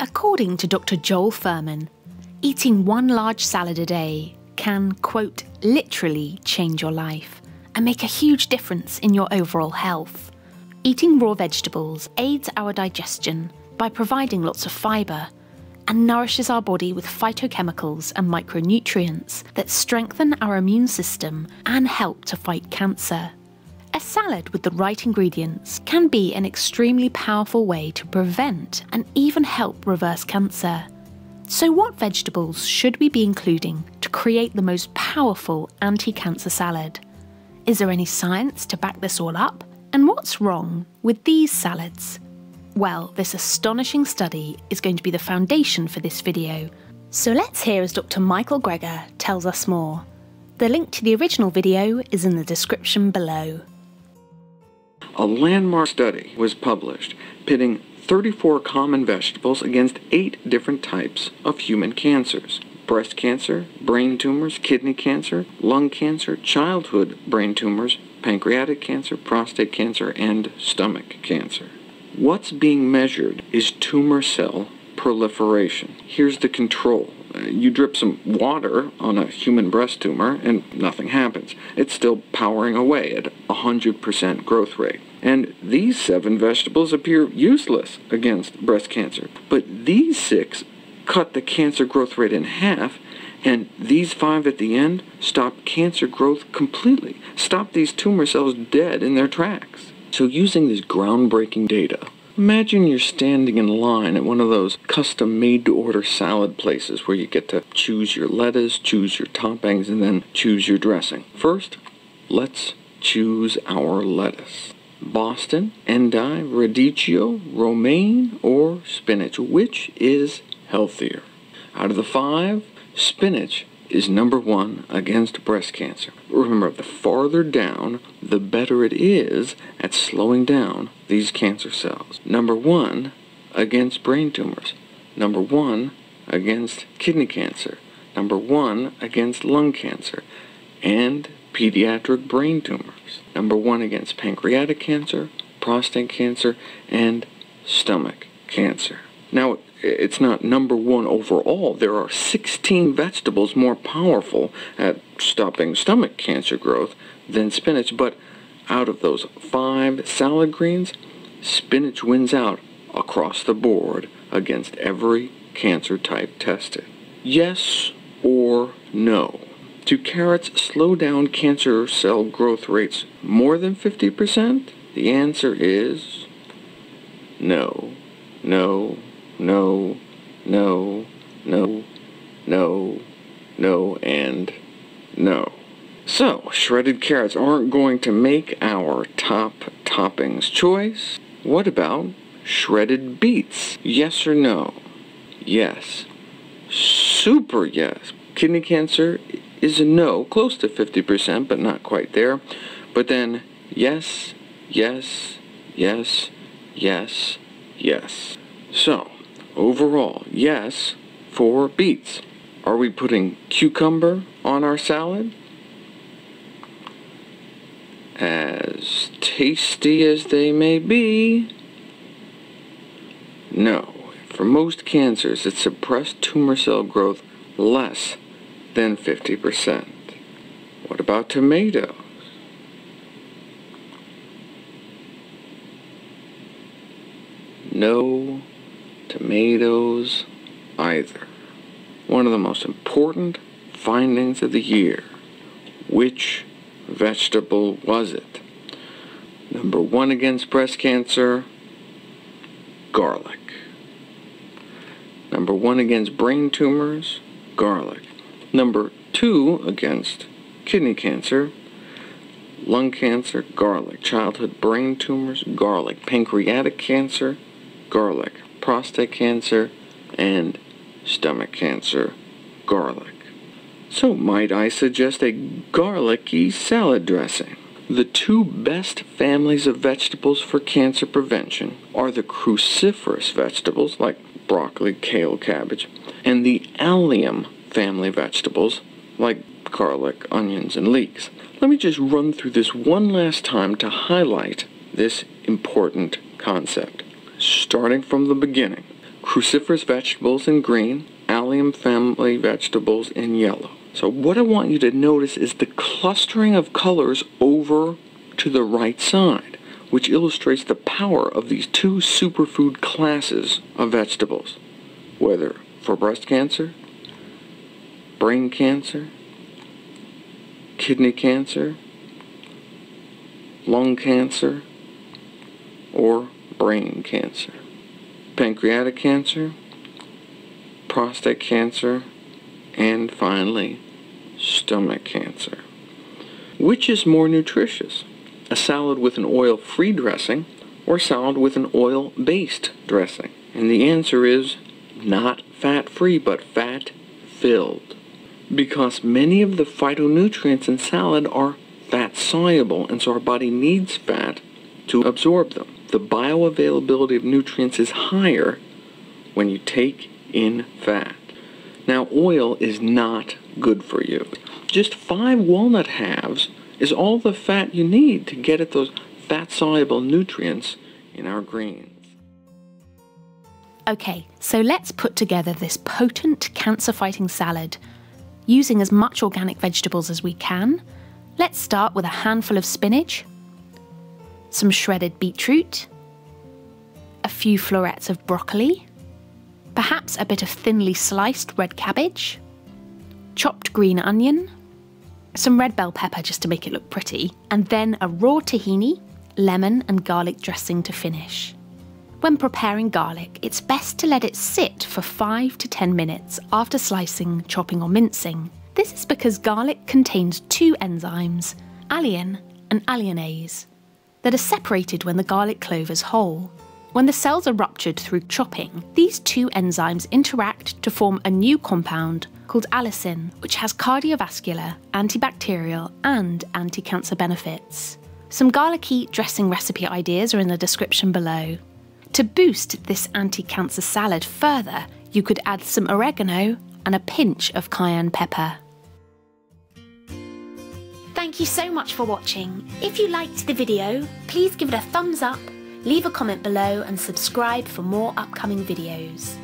According to Dr. Joel Fuhrman, eating one large salad a day can, quote, literally change your life and make a huge difference in your overall health. Eating raw vegetables aids our digestion by providing lots of fibre and nourishes our body with phytochemicals and micronutrients that strengthen our immune system and help to fight cancer. A salad with the right ingredients can be an extremely powerful way to prevent and even help reverse cancer. So, what vegetables should we be including to create the most powerful anti cancer salad? Is there any science to back this all up? And what's wrong with these salads? Well, this astonishing study is going to be the foundation for this video. So let's hear as Dr. Michael Greger tells us more. The link to the original video is in the description below. A landmark study was published pitting 34 common vegetables against 8 different types of human cancers. Breast cancer, brain tumors, kidney cancer, lung cancer, childhood brain tumors, pancreatic cancer, prostate cancer, and stomach cancer. What's being measured is tumor cell proliferation. Here's the control. You drip some water on a human breast tumor and nothing happens. It's still powering away at 100% growth rate. And these seven vegetables appear useless against breast cancer. But these six cut the cancer growth rate in half and these five at the end stop cancer growth completely, stop these tumor cells dead in their tracks. So using this groundbreaking data, imagine you're standing in line at one of those custom made-to-order salad places where you get to choose your lettuce, choose your toppings, and then choose your dressing. First, let's choose our lettuce. Boston, endive, radicchio, romaine, or spinach? Which is healthier? Out of the five, spinach is number one against breast cancer. Remember, the farther down, the better it is at slowing down these cancer cells. Number one against brain tumors. Number one against kidney cancer. Number one against lung cancer and pediatric brain tumors. Number one against pancreatic cancer, prostate cancer, and stomach cancer. Now, it's not number one overall. There are 16 vegetables more powerful at stopping stomach cancer growth than spinach, but out of those five salad greens, spinach wins out across the board against every cancer type tested. Yes or no? Do carrots slow down cancer cell growth rates more than 50%? The answer is no, no, no, no, no, no, no, and no. So, shredded carrots aren't going to make our top toppings choice. What about shredded beets? Yes or no? Yes. Super yes. Kidney cancer is a no, close to 50%, but not quite there. But then, yes, yes, yes, yes, yes. So, Overall, yes, for beets. Are we putting cucumber on our salad? As tasty as they may be, no. For most cancers, it suppressed tumor cell growth less than 50%. What about tomatoes? No tomatoes either. One of the most important findings of the year. Which vegetable was it? Number one against breast cancer, garlic. Number one against brain tumors, garlic. Number two against kidney cancer, lung cancer, garlic. Childhood brain tumors, garlic. Pancreatic cancer, garlic prostate cancer, and stomach cancer, garlic. So might I suggest a garlicky salad dressing? The two best families of vegetables for cancer prevention are the cruciferous vegetables like broccoli, kale, cabbage, and the allium family vegetables like garlic, onions, and leeks. Let me just run through this one last time to highlight this important concept. Starting from the beginning. Cruciferous vegetables in green, allium family vegetables in yellow. So what I want you to notice is the clustering of colors over to the right side, which illustrates the power of these two superfood classes of vegetables, whether for breast cancer, brain cancer, kidney cancer, lung cancer, or brain cancer, pancreatic cancer, prostate cancer, and finally, stomach cancer. Which is more nutritious? A salad with an oil-free dressing or salad with an oil-based dressing? And the answer is not fat-free, but fat-filled. Because many of the phytonutrients in salad are fat-soluble, and so our body needs fat to absorb them. The bioavailability of nutrients is higher when you take in fat. Now, oil is not good for you. Just five walnut halves is all the fat you need to get at those fat-soluble nutrients in our greens. Okay, so let's put together this potent cancer-fighting salad. Using as much organic vegetables as we can, let's start with a handful of spinach, some shredded beetroot, a few florets of broccoli, perhaps a bit of thinly sliced red cabbage, chopped green onion, some red bell pepper just to make it look pretty, and then a raw tahini, lemon, and garlic dressing to finish. When preparing garlic, it's best to let it sit for 5 to 10 minutes after slicing, chopping, or mincing. This is because garlic contains two enzymes, alliin and alliinase, that are separated when the garlic clove is whole. When the cells are ruptured through chopping, these two enzymes interact to form a new compound called allicin, which has cardiovascular, antibacterial, and anti cancer benefits. Some garlicky dressing recipe ideas are in the description below. To boost this anti cancer salad further, you could add some oregano and a pinch of cayenne pepper. Thank you so much for watching. If you liked the video, please give it a thumbs up leave a comment below and subscribe for more upcoming videos.